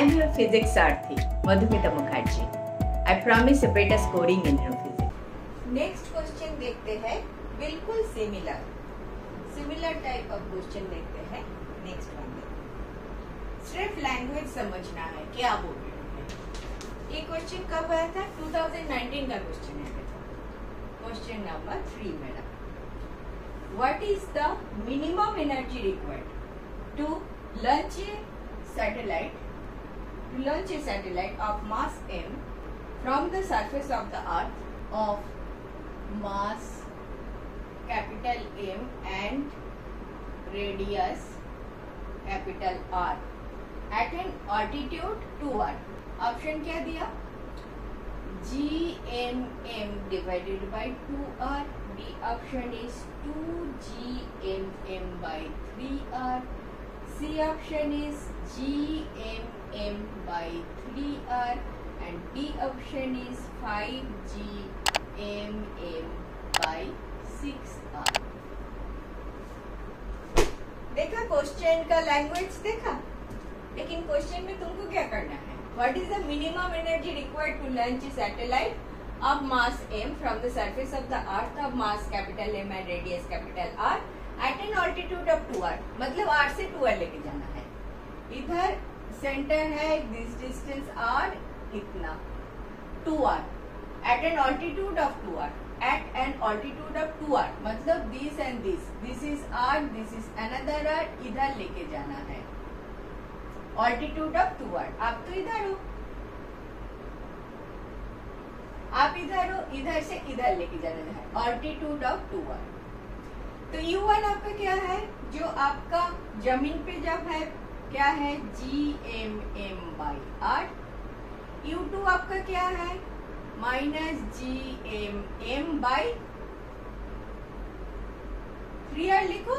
physics Sarathi Madhumita Mukherjee I promise a better scoring in your physics. Next question देखते हैं, बिल्कुल similar similar type of question देखते हैं next one सिर्फ़ language समझना है, क्या बोल रहे हैं? ये क्वेश्चन कब आया था? 2019 का क्वेश्चन है क्वेश्चन नंबर थ्री मेरा what is the minimum energy required to launch a satellite to launch a satellite of mass m from the surface of the earth of mass capital M and radius capital R at an altitude 2r option क्या दिया G M M divided by two R B option is two G M M by three R C option is G M three R and D option is five G M M by six देखा question का language देखा? लेकिन question में तुमको क्या करना है? What is the minimum energy required to launch satellite of mass m from the surface of the earth of mass capital M and radius capital R at an altitude of 2r मतलब r से 2r लेके जाना है। इधर centre है this distance r इतना। 2r at an altitude of 2r at an altitude of 2r मतलब this and this this is r, this is another r, इधर लेके जाना है। Altitude of 2r आप तो इधर हो। आप इधर हो, इधर से इधर लेके जाना है। ऑल्टीट्यूड ऑफ़ टू आर तो यू वन आपका क्या है? जो आपका ज़मीन पे जब है क्या है? G M M by R U two आपका क्या है? Minus G M M by three R लिखो?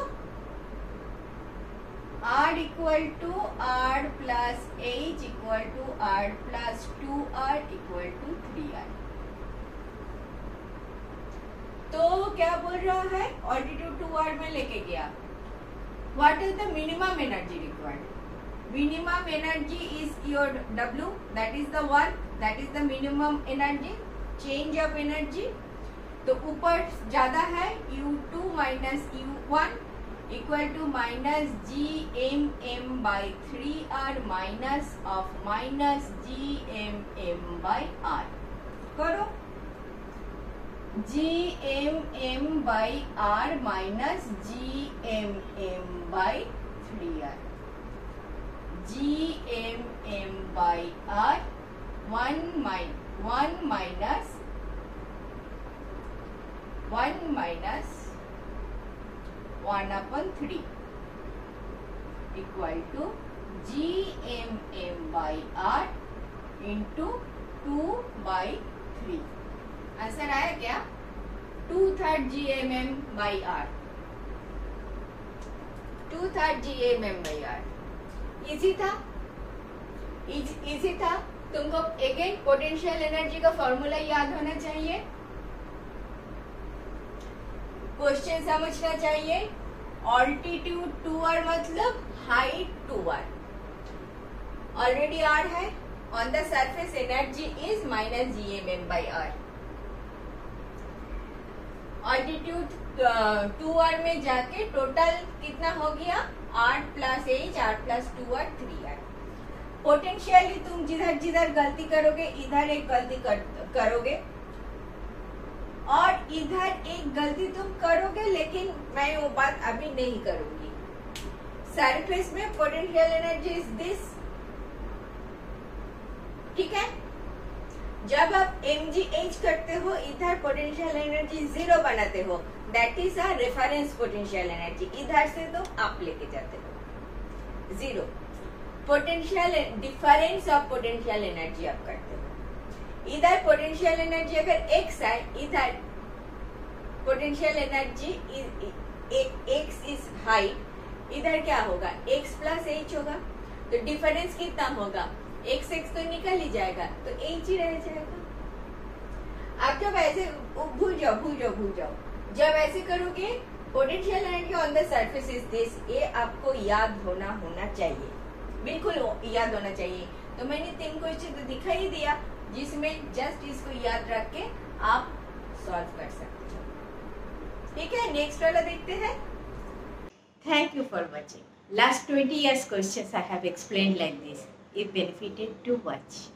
R equal to R plus H equal to R plus two R equal to three R तो क्या बोल रहा है? ऑल्टीट्यूड टू आर में लेके गया। What is the minimum energy required minimum energy is your W that is the one that is the minimum energy change of energy तो ऊपर ज़्यादा है U two minus U one equal to minus G M M by three R minus of minus G M M by R करो। G M M by R minus G M M by three R G M M by R one minus one minus one minus one upon three equal to G M M by R into two by three answer आया क्या? Two third G M M by R two third G M M by R easy था easy था तुमको again potential energy का formula याद होना चाहिए? Question समझना चाहिए? ऑल्टीट्यूड टू आर मतलब height two R already R है? On the surface energy is minus G M M by R altitude two R में जाके टोटल कितना हो गया? आठ प्लस एच आठ plus two R three R potentially तुम जिधर जिधर गलती करोगे इधर एक गलती कर, करोगे। और इधर एक गलती तुम करोगे लेकिन मैं वो बात अभी नहीं करूँगी। सरफेस में पोटेंशियल एनर्जी इज़ दिस ठीक है? जब आप एम करते हो, इधर पोटेंशियल एनर्जी ज़ीरो बनाते हो। That is a reference potential energy इधर से तो आप लेके जाते हो। Zero potential difference of potential energy आप करते हो। इधर पोटेंशियल एनर्जी अगर एक्स है इधर potential energy X is high इधर क्या होगा? एक्स प्लस एच होगा। तो डिफरेंस कितना होगा? एक्स सेक्स तो निकल ही जाएगा तो एच ही रह जाएगा। आप जब ऐसे भूल जाओ भूल जाओ भूल जाओ। जब ऐसे करोगे potential energy on the surface is this ये आपको याद होना होना चाहिए। बिल्कुल याद होना चाहिए। तो मैंने तीन क्वेश्चन तो दिखा ही दिया, जिसमें जस्ट इसको याद रख के आप सॉल्व कर सकते हो। ठीक है नेक्स्ट वाला देखते हैं। Thank you for watching. Last 20 years questions I have explained like this. If benefited, to watch.